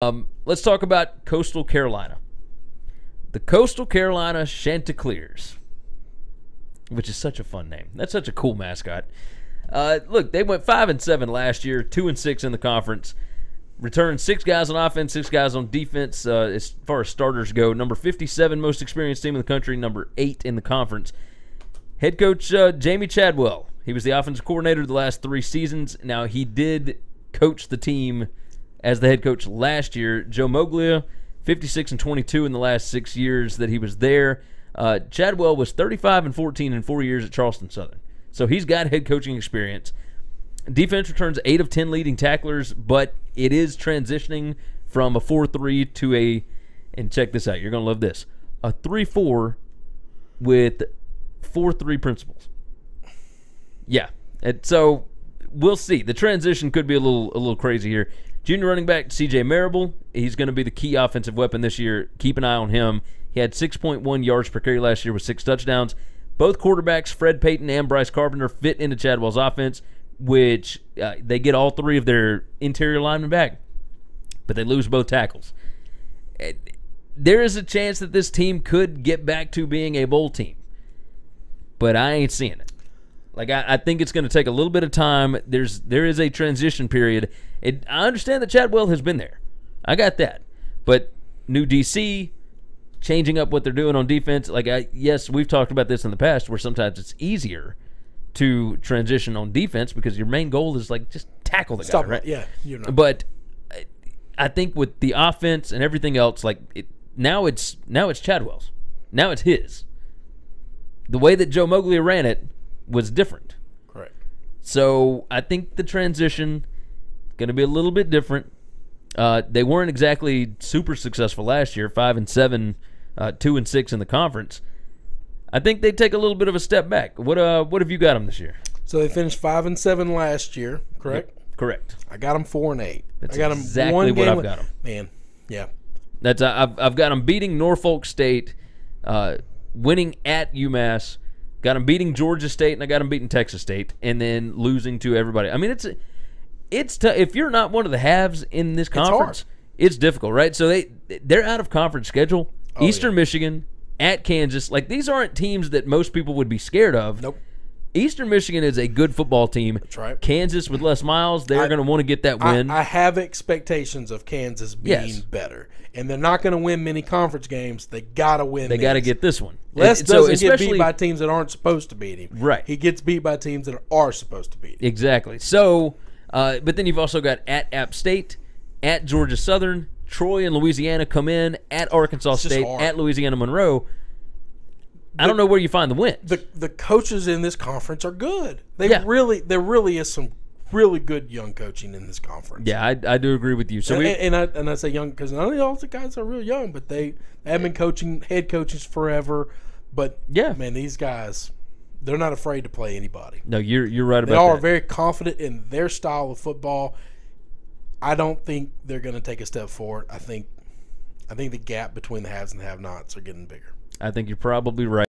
Um, let's talk about Coastal Carolina. The Coastal Carolina Chanticleers, which is such a fun name. That's such a cool mascot. Uh, look, they went five and seven last year, two and six in the conference. Returned six guys on offense, six guys on defense. Uh, as far as starters go, number fifty-seven most experienced team in the country, number eight in the conference. Head coach uh, Jamey Chadwell. He was the offensive coordinator the last three seasons. Now he did coach the team as the head coach last year. Joe Moglia, fifty-six and twenty-two in the last six years that he was there. Uh, Chadwell was thirty-five and fourteen in four years at Charleston Southern, so he's got head coaching experience. Defense returns eight of ten leading tacklers, but it is transitioning from a four-three to a. And check this out. You're gonna love this. A three-four with four-three principles. Yeah, and so we'll see. The transition could be a little a little crazy here. Junior running back C.J. Marable, he's going to be the key offensive weapon this year. Keep an eye on him. He had 6.1 yards per carry last year with six touchdowns. Both quarterbacks, Fred Payton and Bryce Carpenter, fit into Chadwell's offense, which uh, they get all three of their interior linemen back, but they lose both tackles. There is a chance that this team could get back to being a bowl team, but I ain't seeing it. Like I, I think it's going to take a little bit of time. There's there is a transition period. It, I understand that Chadwell has been there. I got that, but new DC, changing up what they're doing on defense. Like I yes, we've talked about this in the past, where sometimes it's easier to transition on defense because your main goal is like just tackle the Stop guy, right? Yeah, you know. But I- I think with the offense and everything else, like it, now it's now it's Chadwell's. Now it's his. The way that Joe Moglia ran it was different. Correct. So I think the transition going to be a little bit different. Uh, they weren't exactly super successful last year, five and seven, uh, two and six in the conference. I think they take a little bit of a step back. What uh, what have you got them this year? So they finished five and seven last year. Correct. Correct. I got them four and eight. That's I got them exactly one what I've with- got 'em. Man, yeah. That's I've I've got them beating Norfolk State, uh, winning at UMass. Got them beating Georgia State, and I got them beating Texas State, and then losing to everybody. I mean, it's it's t- if you're not one of the halves in this conference, it's, it's difficult, right? So they they're out of conference schedule. Oh, Eastern Michigan at Kansas, like these aren't teams that most people would be scared of. Nope. Eastern Michigan is a good football team. That's right. Kansas with Les Miles, they're going to want to get that win. I, I have expectations of Kansas being Yes. better, and they're not going to win many conference games. They got to win. they got to get this one. Les And doesn't get beat by teams that aren't supposed to beat him. Right. He gets beat by teams that are supposed to beat him. Exactly. So, uh, but then you've also got at App State, at Georgia Southern, Troy and Louisiana come in, at Arkansas State, hard. at Louisiana Monroe. I don't know where you find the wins. The the coaches in this conference are good. They Yeah. really there really is some really good young coaching in this conference. yeah, I, I do agree with you. So and, we, and I and I say young because none of all the guys are real young, but they, they have been coaching head coaches forever. But Yeah. man, these guys they're not afraid to play anybody. no, you're you're right They about all are that. very confident in their style of football. I don't think they're going to take a step forward. I think I think the gap between the haves and the have-nots are getting bigger. I think you're probably right.